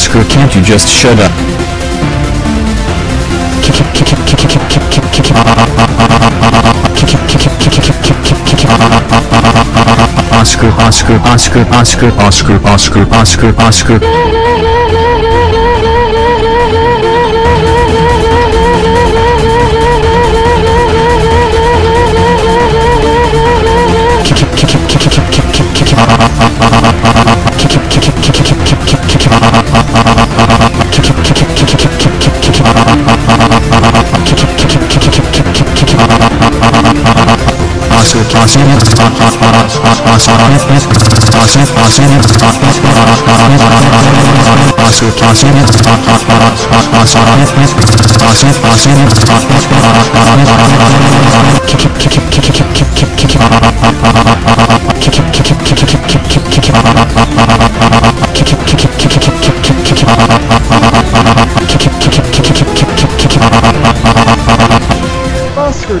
Oscar can't you just shut up? Oscar, Oscar, Oscar, Oscar, Oscar, Oscar. Oscar, Oscar,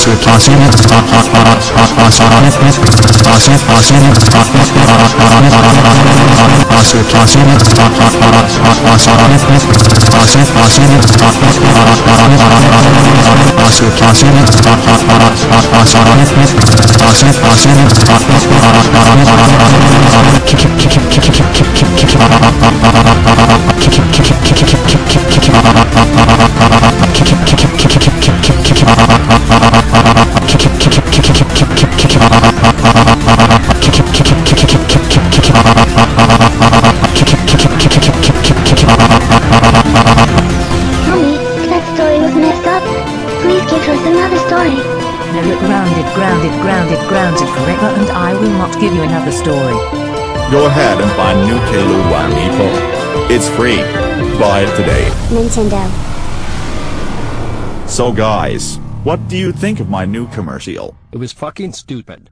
Kiki give us another story. No, look, grounded, grounded, grounded, grounded forever, and I will not give you another story. Go ahead and buy new Halo 1 people. It's free. Buy it today. Nintendo. So guys, what do you think of my new commercial? It was fucking stupid.